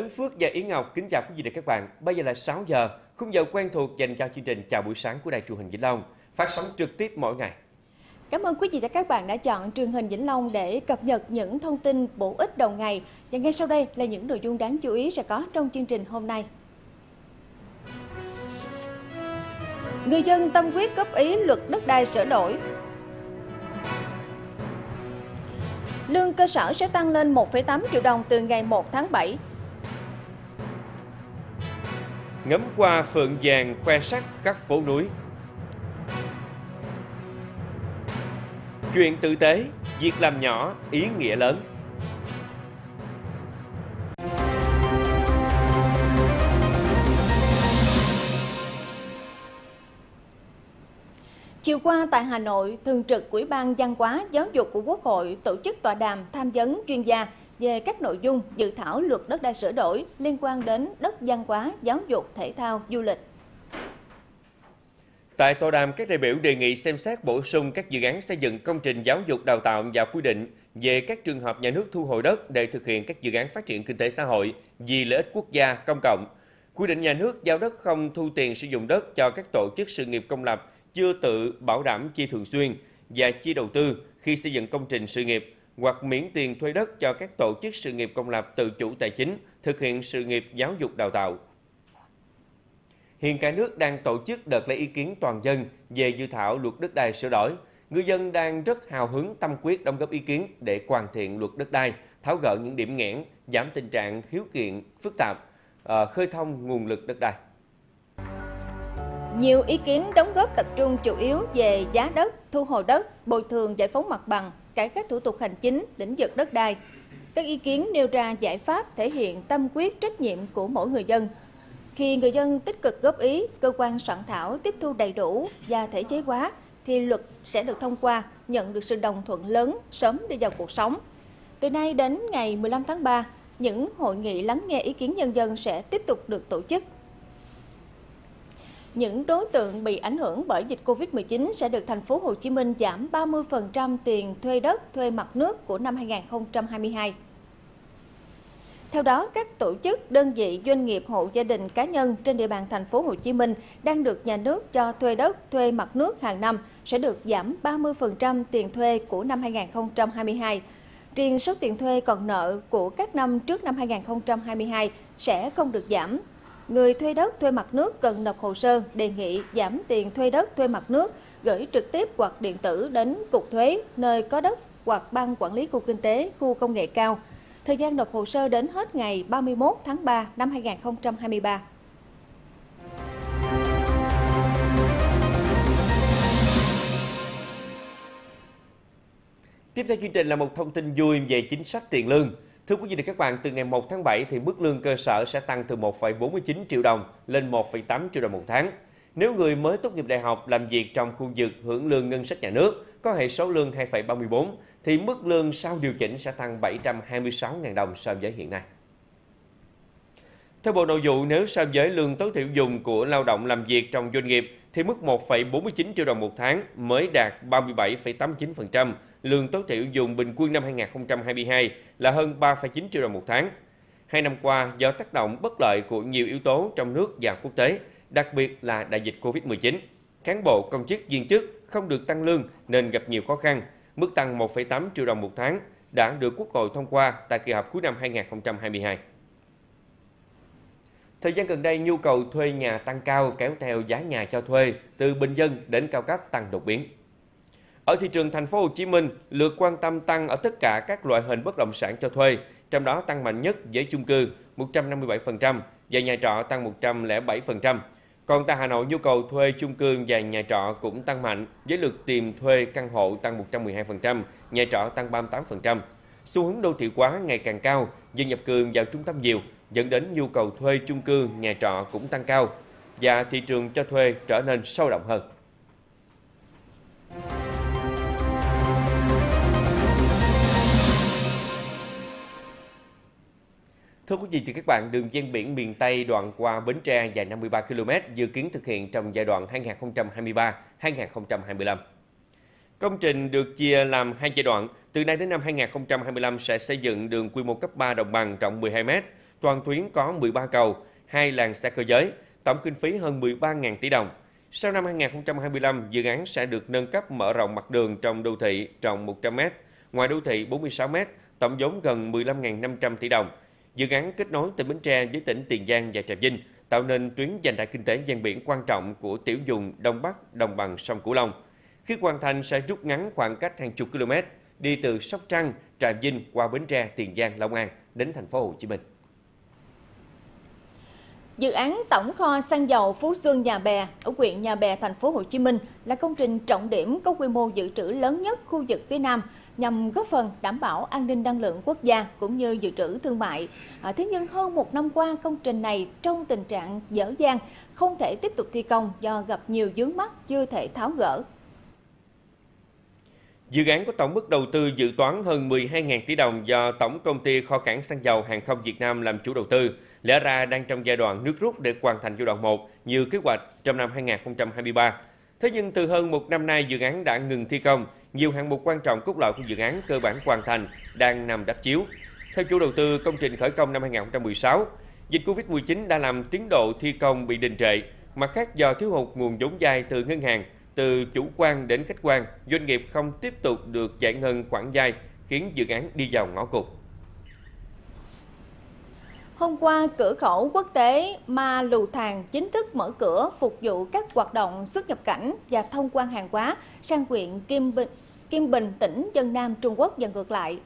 Tấn Phước và Yến Ngọc kính chào quý vị và các bạn. Bây giờ là 6 giờ, khung giờ quen thuộc dành cho chương trình Chào buổi sáng của Đài truyền hình Vĩnh Long, phát sóng trực tiếp mỗi ngày. Cảm ơn quý vị và các bạn đã chọn truyền hình Vĩnh Long để cập nhật những thông tin bổ ích đầu ngày. Và ngay sau đây là những nội dung đáng chú ý sẽ có trong chương trình hôm nay. Người dân tâm quyết góp ý luật đất đai sửa đổi. Lương cơ sở sẽ tăng lên 1,8 triệu đồng từ ngày 1 tháng 7. Ngắm qua phượng vàng khoe sắc khắp phố núi. Chuyện tử tế, việc làm nhỏ, ý nghĩa lớn. Chiều qua tại Hà Nội, Thường trực Ủy ban Văn hóa Giáo dục của Quốc hội tổ chức tọa đàm tham vấn chuyên gia về các nội dung dự thảo luật đất đai sửa đổi liên quan đến đất văn hóa, giáo dục, thể thao, du lịch. Tại tọa đàm, các đại biểu đề nghị xem xét bổ sung các dự án xây dựng công trình giáo dục đào tạo và quy định về các trường hợp nhà nước thu hồi đất để thực hiện các dự án phát triển kinh tế xã hội vì lợi ích quốc gia công cộng. Quy định nhà nước giao đất không thu tiền sử dụng đất cho các tổ chức sự nghiệp công lập chưa tự bảo đảm chi thường xuyên và chi đầu tư khi xây dựng công trình sự nghiệp hoặc miễn tiền thuê đất cho các tổ chức sự nghiệp công lập tự chủ tài chính thực hiện sự nghiệp giáo dục đào tạo. Hiện cả nước đang tổ chức đợt lấy ý kiến toàn dân về dự thảo luật đất đai sửa đổi. Người dân đang rất hào hứng tâm quyết đóng góp ý kiến để hoàn thiện luật đất đai, tháo gỡ những điểm nghẽn, giảm tình trạng khiếu kiện phức tạp, ờ, khơi thông nguồn lực đất đai. Nhiều ý kiến đóng góp tập trung chủ yếu về giá đất, thu hồi đất, bồi thường giải phóng mặt bằng, cải cách thủ tục hành chính, lĩnh vực đất đai. Các ý kiến nêu ra giải pháp thể hiện tâm quyết trách nhiệm của mỗi người dân. Khi người dân tích cực góp ý, cơ quan soạn thảo tiếp thu đầy đủ và thể chế hóa, thì luật sẽ được thông qua, nhận được sự đồng thuận lớn, sớm đi vào cuộc sống. Từ nay đến ngày 15 tháng 3, những hội nghị lắng nghe ý kiến nhân dân sẽ tiếp tục được tổ chức những đối tượng bị ảnh hưởng bởi dịch Covid-19 sẽ được thành phố Hồ Chí Minh giảm 30% tiền thuê đất, thuê mặt nước của năm 2022. Theo đó, các tổ chức, đơn vị, doanh nghiệp, hộ gia đình, cá nhân trên địa bàn thành phố Hồ Chí Minh đang được nhà nước cho thuê đất, thuê mặt nước hàng năm sẽ được giảm 30% tiền thuê của năm 2022. Riêng số tiền thuê còn nợ của các năm trước năm 2022 sẽ không được giảm người thuê đất thuê mặt nước cần nộp hồ sơ đề nghị giảm tiền thuê đất thuê mặt nước gửi trực tiếp hoặc điện tử đến Cục Thuế nơi có đất hoặc Ban Quản lý Khu Kinh tế, Khu Công nghệ cao. Thời gian nộp hồ sơ đến hết ngày 31 tháng 3 năm 2023. Tiếp theo chương trình là một thông tin vui về chính sách tiền lương. Thưa quý vị và các bạn, từ ngày 1 tháng 7 thì mức lương cơ sở sẽ tăng từ 1,49 triệu đồng lên 1,8 triệu đồng một tháng. Nếu người mới tốt nghiệp đại học làm việc trong khu vực hưởng lương ngân sách nhà nước có hệ số lương 2,34 thì mức lương sau điều chỉnh sẽ tăng 726.000 đồng so với hiện nay. Theo Bộ Nội vụ, nếu so với lương tối thiểu dùng của lao động làm việc trong doanh nghiệp thì mức 1,49 triệu đồng một tháng mới đạt 37,89%, lương tối thiểu dùng bình quân năm 2022 là hơn 3,9 triệu đồng một tháng. Hai năm qua, do tác động bất lợi của nhiều yếu tố trong nước và quốc tế, đặc biệt là đại dịch Covid-19, cán bộ, công chức, viên chức không được tăng lương nên gặp nhiều khó khăn. Mức tăng 1,8 triệu đồng một tháng đã được Quốc hội thông qua tại kỳ họp cuối năm 2022. Thời gian gần đây, nhu cầu thuê nhà tăng cao kéo theo giá nhà cho thuê từ bình dân đến cao cấp tăng đột biến. Ở thị trường thành phố Hồ Chí Minh, lượt quan tâm tăng ở tất cả các loại hình bất động sản cho thuê, trong đó tăng mạnh nhất với chung cư 157% và nhà trọ tăng 107%. Còn tại Hà Nội, nhu cầu thuê chung cư và nhà trọ cũng tăng mạnh với lượt tìm thuê căn hộ tăng 112%, nhà trọ tăng 38%. Xu hướng đô thị hóa ngày càng cao, dân nhập cư vào trung tâm nhiều, dẫn đến nhu cầu thuê chung cư, nhà trọ cũng tăng cao và thị trường cho thuê trở nên sôi động hơn. Thưa quý vị và các bạn, đường ven biển miền Tây đoạn qua Bến Tre dài 53 km dự kiến thực hiện trong giai đoạn 2023-2025. Công trình được chia làm hai giai đoạn, từ nay đến năm 2025 sẽ xây dựng đường quy mô cấp 3 đồng bằng rộng 12 m, Toàn tuyến có 13 cầu, hai làn xe cơ giới, tổng kinh phí hơn 13.000 tỷ đồng. Sau năm 2025, dự án sẽ được nâng cấp mở rộng mặt đường trong đô thị rộng 100m, ngoài đô thị 46m, tổng vốn gần 15.500 tỷ đồng. Dự án kết nối tỉnh Bến Tre với tỉnh Tiền Giang và Trà Vinh, tạo nên tuyến dành đại kinh tế ven biển quan trọng của tiểu vùng Đông Bắc đồng bằng sông Cửu Long. Khi hoàn thành sẽ rút ngắn khoảng cách hàng chục km đi từ Sóc Trăng, Trà Vinh qua Bến Tre, Tiền Giang, Long An đến thành phố Hồ Chí Minh. Dự án tổng kho xăng dầu Phú Xuân Nhà Bè ở huyện Nhà Bè, thành phố Hồ Chí Minh là công trình trọng điểm có quy mô dự trữ lớn nhất khu vực phía Nam nhằm góp phần đảm bảo an ninh năng lượng quốc gia cũng như dự trữ thương mại. À, thế nhưng hơn một năm qua, công trình này trong tình trạng dở dang, không thể tiếp tục thi công do gặp nhiều vướng mắc chưa thể tháo gỡ. Dự án có tổng mức đầu tư dự toán hơn 12.000 tỷ đồng do Tổng Công ty Kho cảng Xăng dầu Hàng không Việt Nam làm chủ đầu tư, lẽ ra đang trong giai đoạn nước rút để hoàn thành giai đoạn 1 như kế hoạch trong năm 2023. Thế nhưng từ hơn một năm nay, dự án đã ngừng thi công, nhiều hạng mục quan trọng cốt lõi của dự án cơ bản hoàn thành, đang nằm đắp chiếu. Theo chủ đầu tư, công trình khởi công năm 2016, dịch Covid-19 đã làm tiến độ thi công bị đình trệ, mặt khác do thiếu hụt nguồn vốn vay từ ngân hàng, từ chủ quan đến khách quan, doanh nghiệp không tiếp tục được giải ngân khoản vay, khiến dự án đi vào ngõ cụt. Hôm qua, cửa khẩu quốc tế Ma Lù Thàng chính thức mở cửa phục vụ các hoạt động xuất nhập cảnh và thông quan hàng hóa sang huyện Kim Bình, Kim Bình, tỉnh Dân Nam Trung Quốc và ngược lại.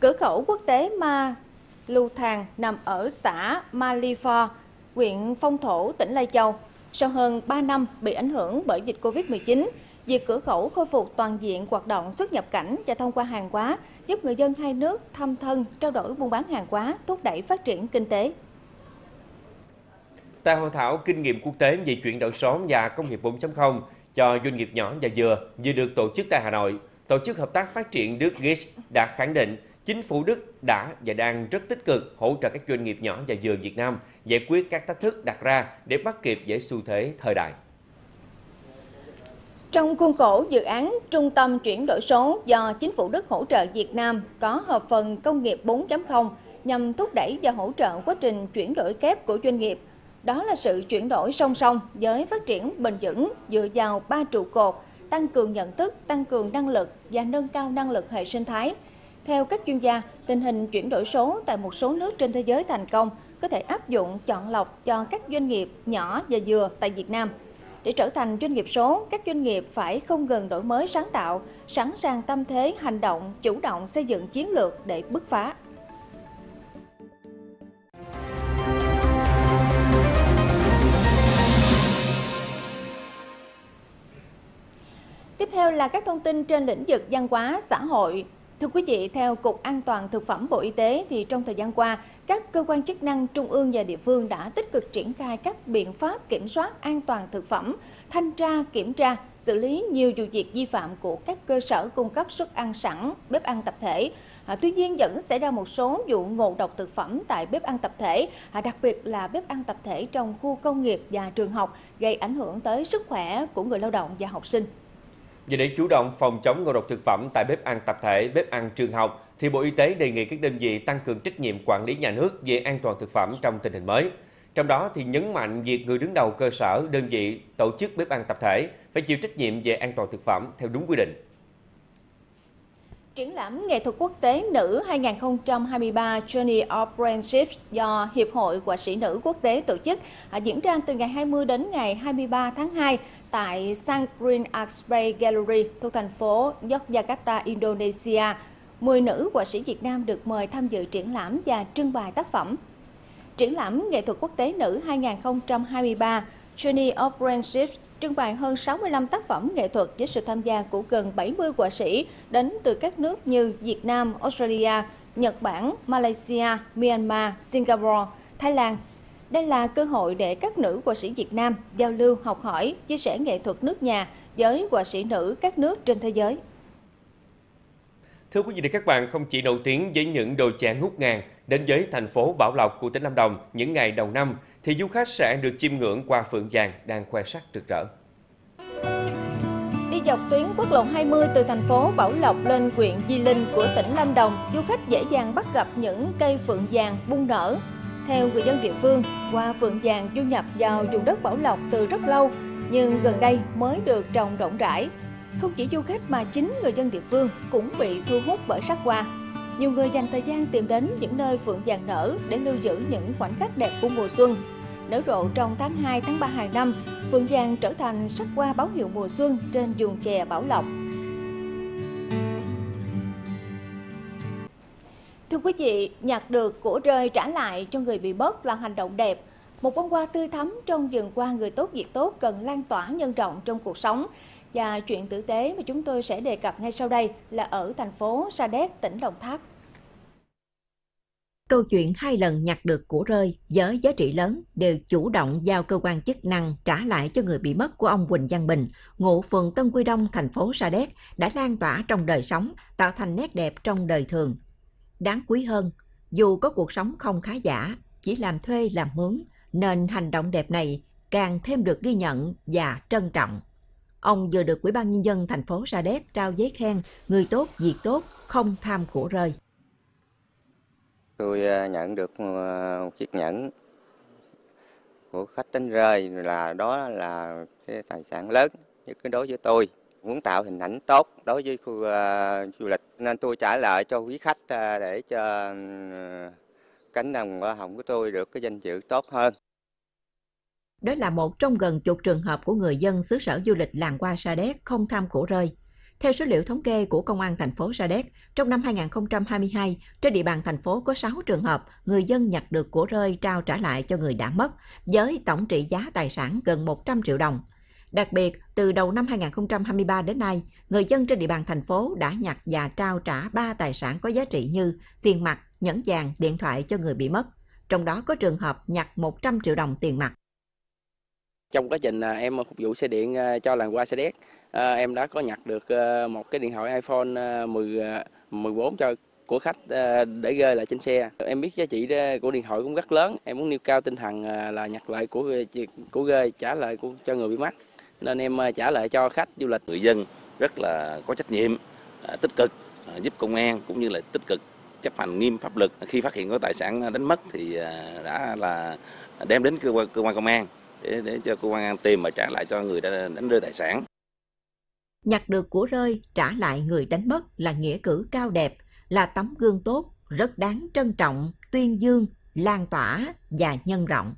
Cửa khẩu quốc tế Ma Lù Thàng nằm ở xã Ma Li Pho, huyện Phong Thổ, tỉnh Lai Châu. Sau hơn 3 năm bị ảnh hưởng bởi dịch Covid-19, việc cửa khẩu khôi phục toàn diện hoạt động xuất nhập cảnh và thông qua hàng hóa giúp người dân hai nước thăm thân, trao đổi buôn bán hàng hóa, thúc đẩy phát triển kinh tế. Tại hội thảo kinh nghiệm quốc tế về chuyển đổi số và công nghiệp 4.0 cho doanh nghiệp nhỏ và vừa vừa được tổ chức tại Hà Nội, Tổ chức Hợp tác Phát triển Đức GIS đã khẳng định chính phủ Đức đã và đang rất tích cực hỗ trợ các doanh nghiệp nhỏ và vừa Việt Nam giải quyết các thách thức đặt ra để bắt kịp với xu thế thời đại. Trong khuôn khổ dự án Trung tâm chuyển đổi số do Chính phủ Đức hỗ trợ Việt Nam có hợp phần công nghiệp 4.0 nhằm thúc đẩy và hỗ trợ quá trình chuyển đổi kép của doanh nghiệp. Đó là sự chuyển đổi song song với phát triển bền vững dựa vào ba trụ cột, tăng cường nhận thức, tăng cường năng lực và nâng cao năng lực hệ sinh thái. Theo các chuyên gia, tình hình chuyển đổi số tại một số nước trên thế giới thành công có thể áp dụng chọn lọc cho các doanh nghiệp nhỏ và vừa tại Việt Nam – để trở thành doanh nghiệp số, các doanh nghiệp phải không ngừng đổi mới sáng tạo, sẵn sàng tâm thế hành động, chủ động xây dựng chiến lược để bứt phá. Tiếp theo là các thông tin trên lĩnh vực văn hóa, xã hội. Thưa quý vị, theo Cục An toàn Thực phẩm Bộ Y tế, thì trong thời gian qua, các cơ quan chức năng trung ương và địa phương đã tích cực triển khai các biện pháp kiểm soát an toàn thực phẩm, thanh tra, kiểm tra, xử lý nhiều vụ việc vi phạm của các cơ sở cung cấp suất ăn sẵn, bếp ăn tập thể. À, tuy nhiên vẫn xảy ra một số vụ ngộ độc thực phẩm tại bếp ăn tập thể, à, đặc biệt là bếp ăn tập thể trong khu công nghiệp và trường học, gây ảnh hưởng tới sức khỏe của người lao động và học sinh. Và để chủ động phòng chống ngộ độc thực phẩm tại bếp ăn tập thể, bếp ăn trường học, thì Bộ Y tế đề nghị các đơn vị tăng cường trách nhiệm quản lý nhà nước về an toàn thực phẩm trong tình hình mới. Trong đó thì nhấn mạnh việc người đứng đầu cơ sở, đơn vị tổ chức bếp ăn tập thể phải chịu trách nhiệm về an toàn thực phẩm theo đúng quy định. Triển lãm nghệ thuật quốc tế nữ 2023 Journey of Friendships do Hiệp hội Họa sĩ nữ quốc tế tổ chức à, diễn ra từ ngày 20 đến ngày 23 tháng 2 tại Sun Green Art Space Gallery thuộc thành phố Yogyakarta, Indonesia. 10 nữ họa sĩ Việt Nam được mời tham dự triển lãm và trưng bày tác phẩm. Triển lãm nghệ thuật quốc tế nữ 2023 Journey of Friendship trưng bày hơn 65 tác phẩm nghệ thuật với sự tham gia của gần 70 họa sĩ đến từ các nước như Việt Nam, Australia, Nhật Bản, Malaysia, Myanmar, Singapore, Thái Lan. Đây là cơ hội để các nữ họa sĩ Việt Nam giao lưu, học hỏi, chia sẻ nghệ thuật nước nhà với họa sĩ nữ các nước trên thế giới. Thưa quý vị và các bạn, không chỉ nổi tiếng với những đồi chè ngút ngàn, đến với thành phố Bảo Lộc của tỉnh Lâm Đồng những ngày đầu năm, thì du khách sẽ được chiêm ngưỡng qua phượng vàng đang khoe sắc rực rỡ. Đi dọc tuyến quốc lộ 20 từ thành phố Bảo Lộc lên huyện Di Linh của tỉnh Lâm Đồng, du khách dễ dàng bắt gặp những cây phượng vàng bung nở. Theo người dân địa phương, hoa phượng vàng du nhập vào vùng đất Bảo Lộc từ rất lâu, nhưng gần đây mới được trồng rộng rãi. Không chỉ du khách mà chính người dân địa phương cũng bị thu hút bởi sắc hoa. Nhiều người dành thời gian tìm đến những nơi phượng vàng nở để lưu giữ những khoảnh khắc đẹp của mùa xuân. Nở rộ trong tháng 2, tháng 3 hàng năm, phượng vàng trở thành sắc hoa báo hiệu mùa xuân trên vùng chè Bảo Lộc. Thưa quý vị, nhặt được của rơi trả lại cho người bị mất là hành động đẹp. Một bông hoa tươi thắm trong vườn qua người tốt việc tốt cần lan tỏa nhân rộng trong cuộc sống. Và chuyện tử tế mà chúng tôi sẽ đề cập ngay sau đây là ở thành phố Sa Đéc, tỉnh Đồng Tháp. Câu chuyện hai lần nhặt được của rơi với giá trị lớn đều chủ động giao cơ quan chức năng trả lại cho người bị mất của ông Quỳnh Văn Bình, ngụ phường Tân Quy Đông, thành phố Sa Đéc, đã lan tỏa trong đời sống, tạo thành nét đẹp trong đời thường. Đáng quý hơn, dù có cuộc sống không khá giả, chỉ làm thuê làm mướn, nên hành động đẹp này càng thêm được ghi nhận và trân trọng. Ông vừa được Ủy ban Nhân dân thành phố Sa Đéc trao giấy khen người tốt, việc tốt, không tham của rơi. Tôi à, nhận được à, một chiếc nhẫn của khách đánh rơi là đó là cái tài sản lớn nhất đối với tôi muốn tạo hình ảnh tốt đối với khu uh, du lịch nên tôi trả lại cho quý khách uh, để cho uh, cánh đồng hoa hồng của tôi được cái danh dự tốt hơn. Đó là một trong gần chục trường hợp của người dân xứ sở du lịch làng hoa Sa Đéc không tham cổ rơi. Theo số liệu thống kê của Công an thành phố Sa Đéc, trong năm 2022, trên địa bàn thành phố có 6 trường hợp người dân nhặt được của rơi trao trả lại cho người đã mất, với tổng trị giá tài sản gần 100 triệu đồng. Đặc biệt, từ đầu năm 2023 đến nay, người dân trên địa bàn thành phố đã nhặt và trao trả 3 tài sản có giá trị như tiền mặt, nhẫn vàng, điện thoại cho người bị mất. Trong đó có trường hợp nhặt 100 triệu đồng tiền mặt. Trong quá trình à, em phục vụ xe điện à, cho làng qua xe đét, em đã có nhặt được à, một cái điện thoại iPhone 10, 14 cho của khách để rơi lại trên xe. Em biết giá trị của điện thoại cũng rất lớn. Em muốn nêu cao tinh thần là nhặt lại của của rơi trả lại của, cho người bị mất nên em à, trả lại cho khách du lịch. Người dân rất là có trách nhiệm, à, tích cực à, giúp công an cũng như là tích cực chấp hành nghiêm pháp luật khi phát hiện có tài sản đánh mất thì đã là đem đến cơ quan cơ quan công an để để cho cơ quan an tìm và trả lại cho người đã đánh rơi tài sản. Nhặt được của rơi trả lại người đánh mất là nghĩa cử cao đẹp, là tấm gương tốt, rất đáng trân trọng, tuyên dương, lan tỏa và nhân rộng.